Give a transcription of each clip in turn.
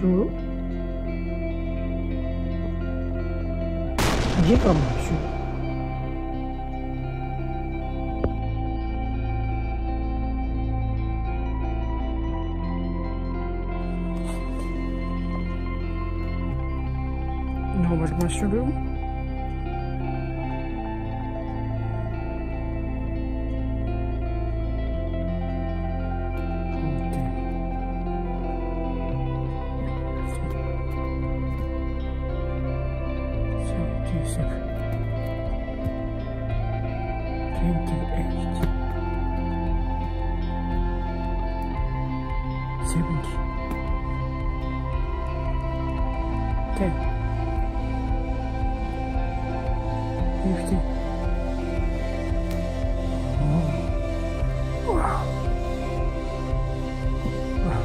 True. ये कम issue Now what must you do? 50. Oh. Wow. Wow.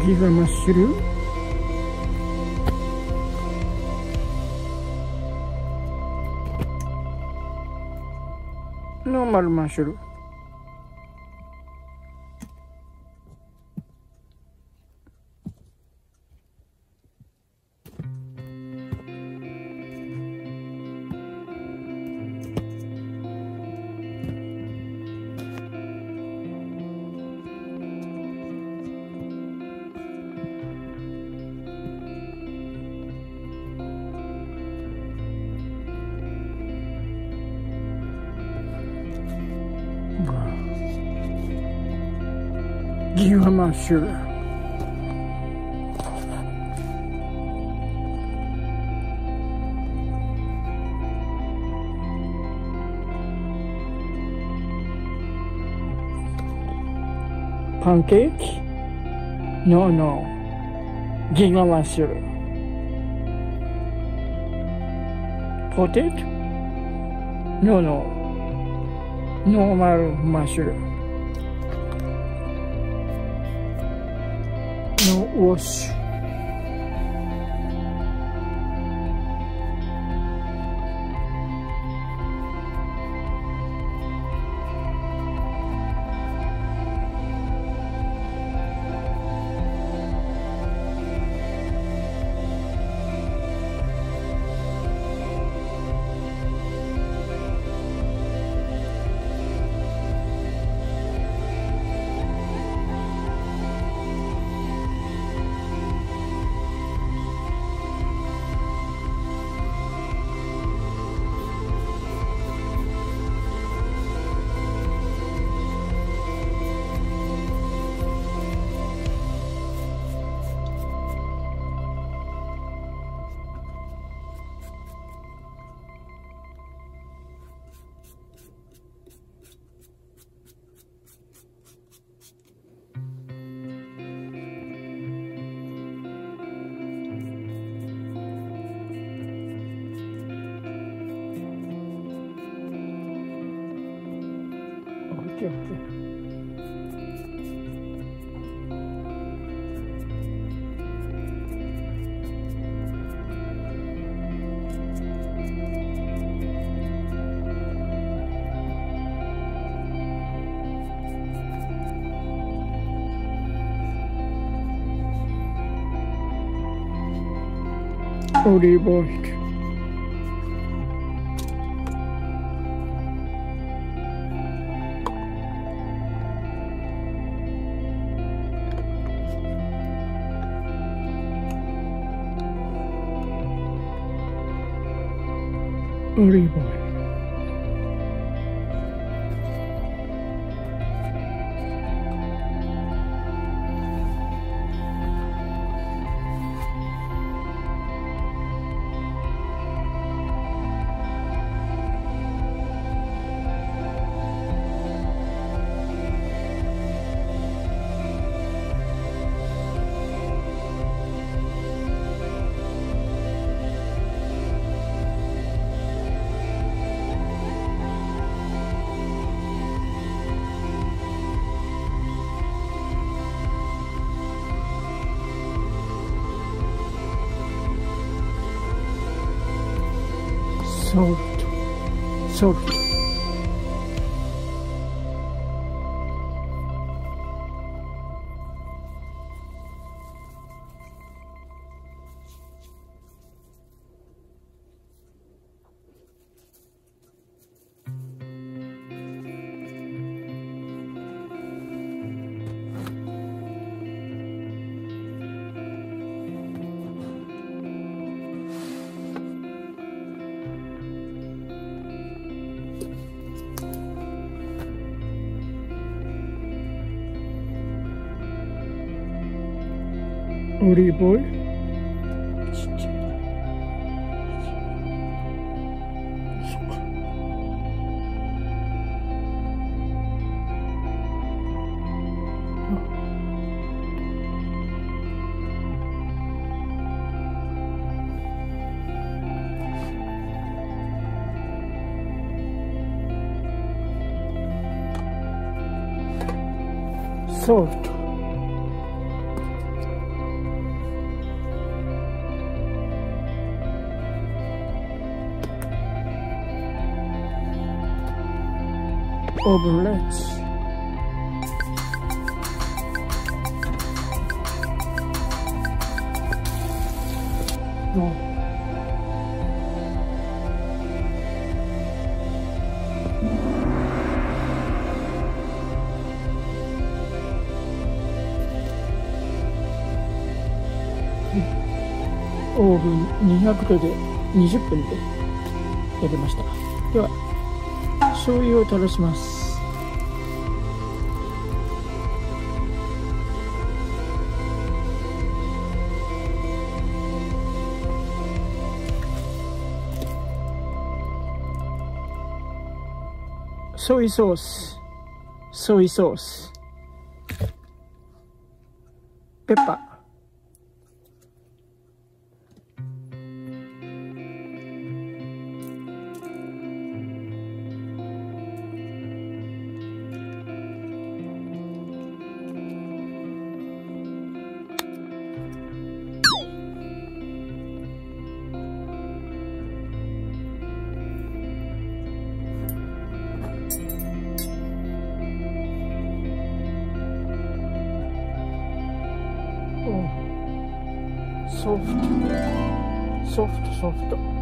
Giga Mushroom の丸マッシュル。you, I'm not sure. Pancake? No, no. Gingham masura. Potato? No, no. Normal masura. no osso. Odevoort. boy. soft, soft. 우리 볼. 진짜 소프트 ーブオイルちっちゃいそっかソルトオーブンレッツどうオーブン200度で20分でやりました。では醤油を垂らします。ソイソース。ソイソース。ペッパー。ソフト。ソフトソフト。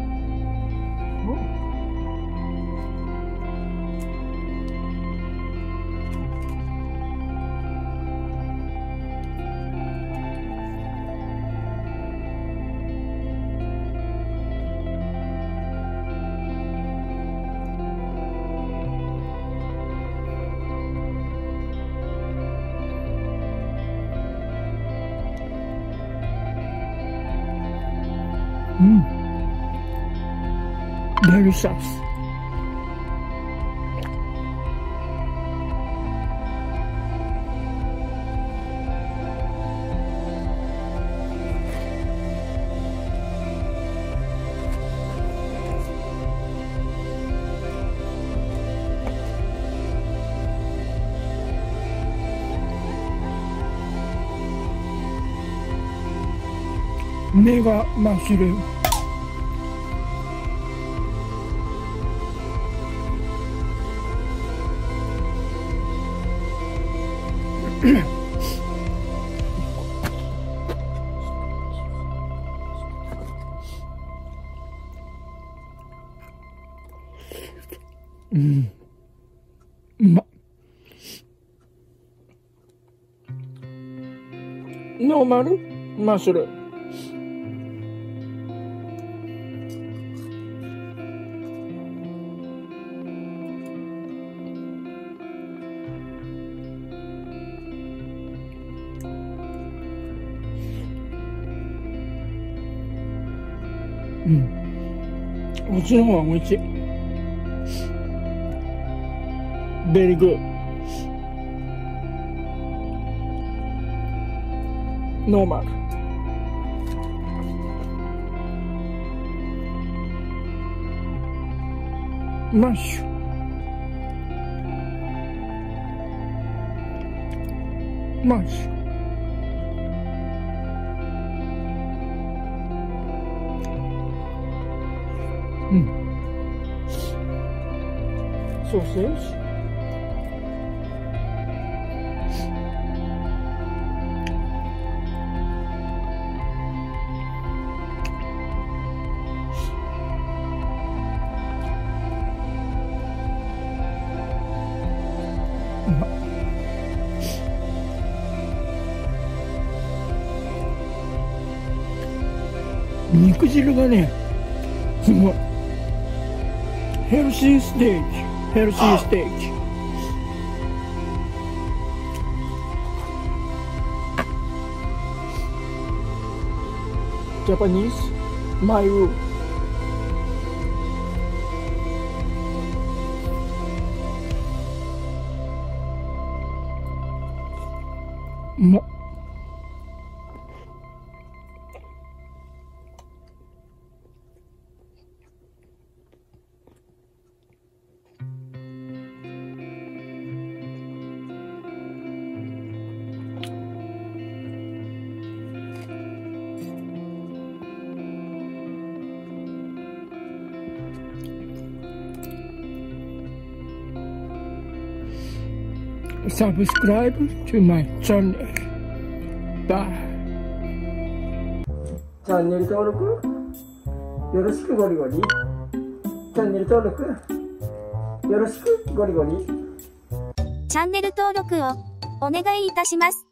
Delicious. 目がマッシうん。うまっ。ノーマルマッシュルうん。こっちの方が美味しい。ベリーグー。ノーマル。マッシュ。マッシュ。Sausage. Mm. 肉汁がねすごいヘルシーステーキ Quero cheesesteak. Japanese, Mayu. サブスクライブ to my channel. Bye. チャンネル登録？よろしくゴリゴリ？チャンネル登録？よろしくゴリゴリ？チャンネル登録をお願いいたします。